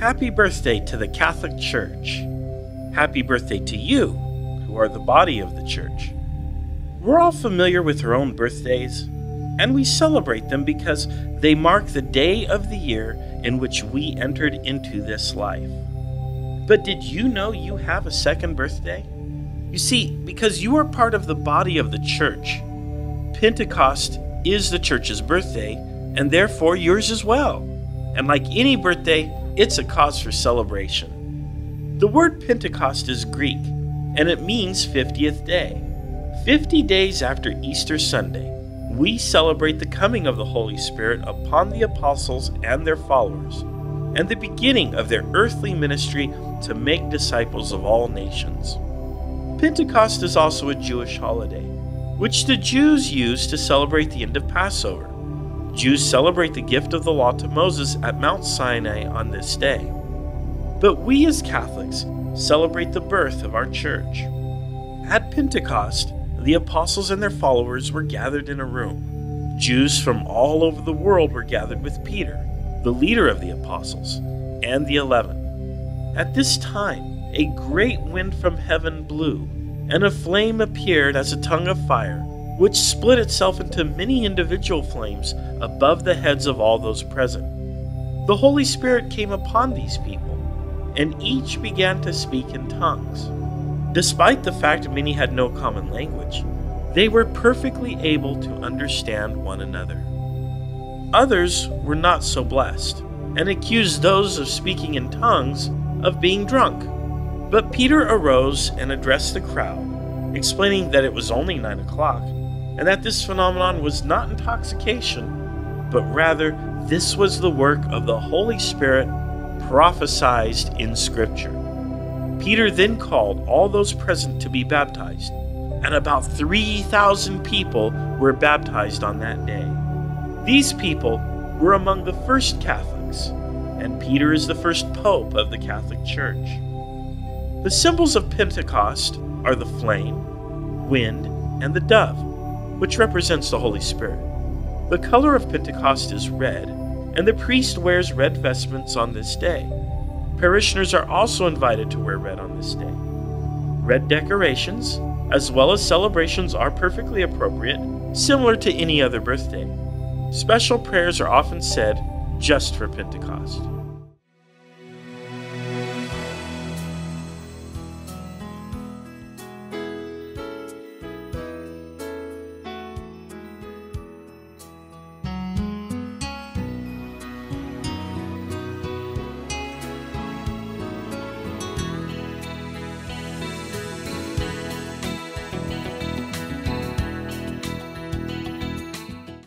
Happy birthday to the Catholic Church. Happy birthday to you, who are the body of the Church. We're all familiar with our own birthdays, and we celebrate them because they mark the day of the year in which we entered into this life. But did you know you have a second birthday? You see, because you are part of the body of the church, Pentecost is the church's birthday, and therefore yours as well. And like any birthday, it's a cause for celebration. The word Pentecost is Greek, and it means 50th day. 50 days after Easter Sunday, we celebrate the coming of the Holy Spirit upon the apostles and their followers, and the beginning of their earthly ministry to make disciples of all nations. Pentecost is also a Jewish holiday, which the Jews use to celebrate the end of Passover. Jews celebrate the gift of the law to Moses at Mount Sinai on this day. But we as Catholics celebrate the birth of our church. At Pentecost, the apostles and their followers were gathered in a room. Jews from all over the world were gathered with Peter, the leader of the apostles, and the eleven. At this time, a great wind from heaven blew, and a flame appeared as a tongue of fire which split itself into many individual flames above the heads of all those present. The Holy Spirit came upon these people, and each began to speak in tongues. Despite the fact many had no common language, they were perfectly able to understand one another. Others were not so blessed, and accused those of speaking in tongues of being drunk. But Peter arose and addressed the crowd, explaining that it was only nine o'clock and that this phenomenon was not intoxication, but rather this was the work of the Holy Spirit prophesied in Scripture. Peter then called all those present to be baptized, and about 3,000 people were baptized on that day. These people were among the first Catholics, and Peter is the first pope of the Catholic Church. The symbols of Pentecost are the flame, wind, and the dove which represents the Holy Spirit. The color of Pentecost is red, and the priest wears red vestments on this day. Parishioners are also invited to wear red on this day. Red decorations, as well as celebrations, are perfectly appropriate, similar to any other birthday. Special prayers are often said just for Pentecost.